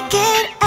I like it